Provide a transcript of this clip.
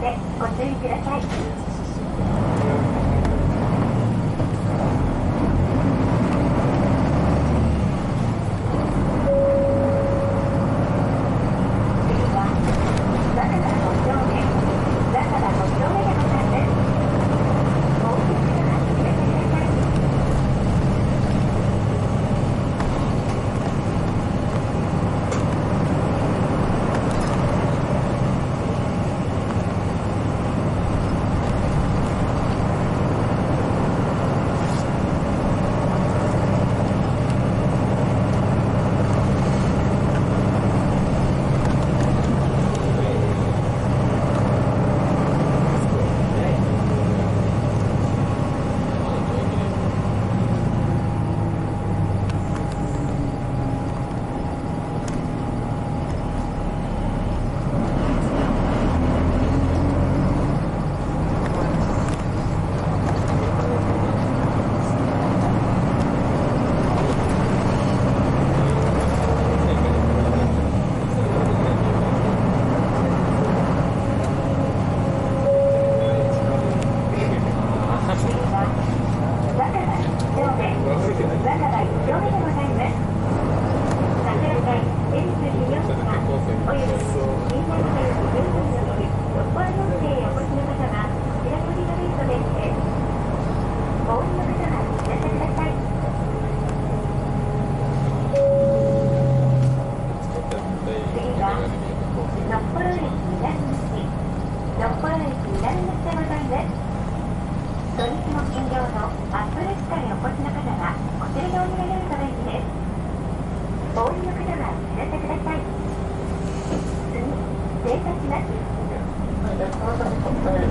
でご注意ください。たします。